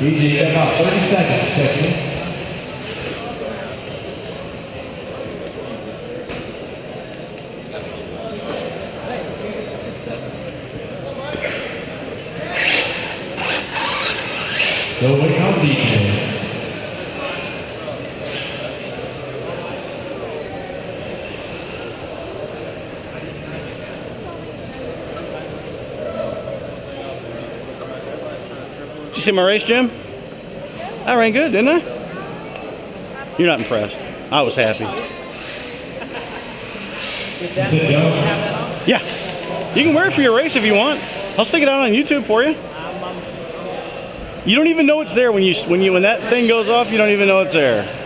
DJ, you got about 30 seconds, in. Still waiting on DJ. You see my race, Jim? I ran good, didn't I? You're not impressed. I was happy. Yeah. You can wear it for your race if you want. I'll stick it out on YouTube for you. You don't even know it's there when you when you when that thing goes off. You don't even know it's there.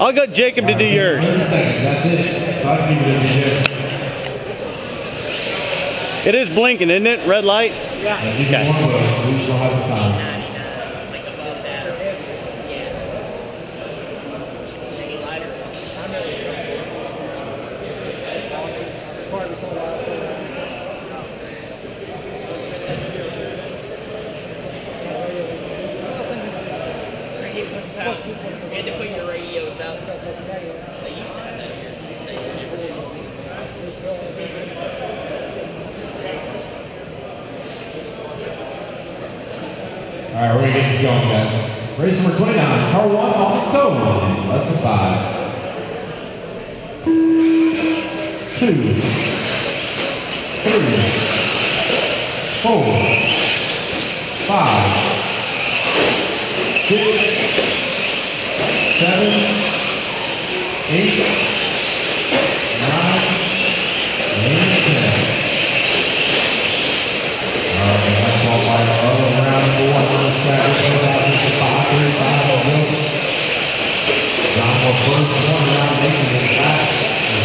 I'll get Jacob to do yours. 30 seconds, that's it. Talk to you, DJ. It is blinking, isn't it? Red light. Let's do Okay. one vote. We shall have the time. You had to put your radios out. All right, we're gonna get this going, guys. Race number 29, car one on the toe, in less than five. Two, three, four, five, six, seven, eight, nine, and ten. Alright, that's all by the other round number one on the track. We're going out to the five, three, five, four, go. John will first one round making it back. And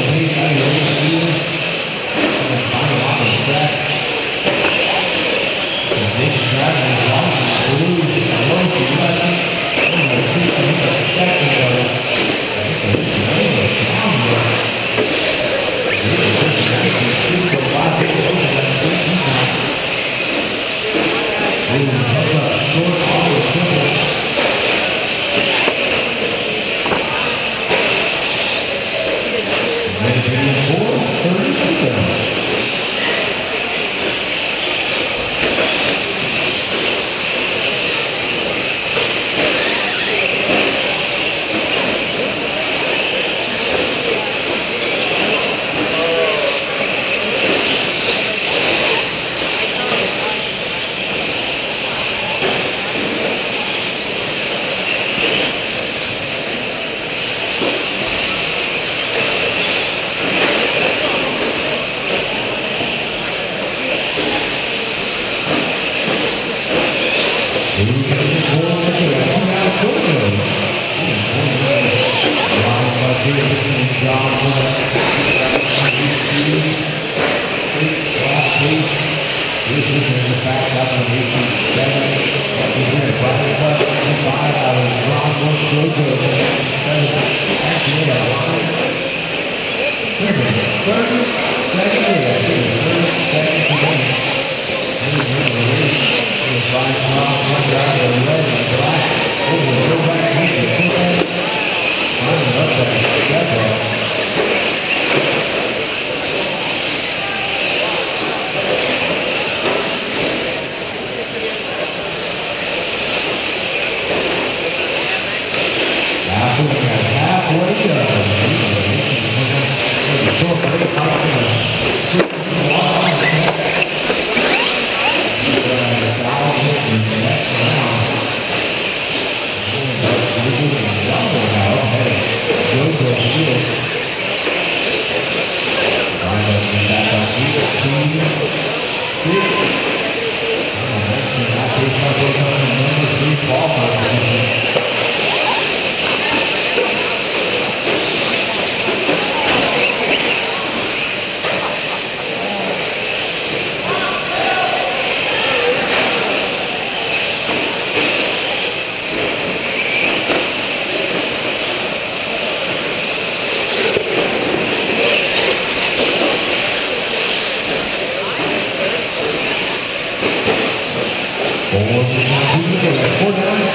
good at four. And Yeah. Thank you.